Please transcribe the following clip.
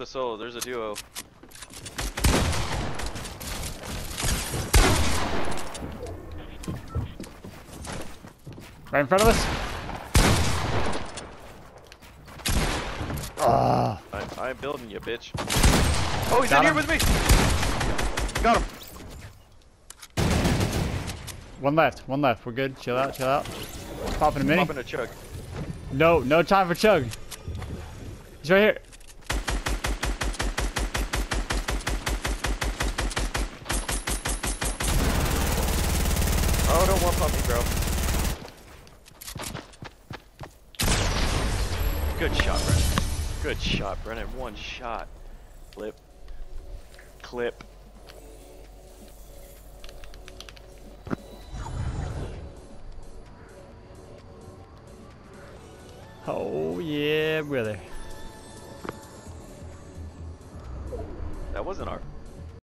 the solo. There's a duo. Right in front of us. Ah, I, I'm building you, bitch. Oh, he's Got in him. here with me. Got him. one left, one left. We're good. Chill out, chill out. Popping a mini. Popping a chug. No, no time for chug. He's right here. Don't one pump me, bro. Good shot, Brennen. Good shot, Brennen. One shot. Clip. Clip. Oh yeah, brother. That wasn't our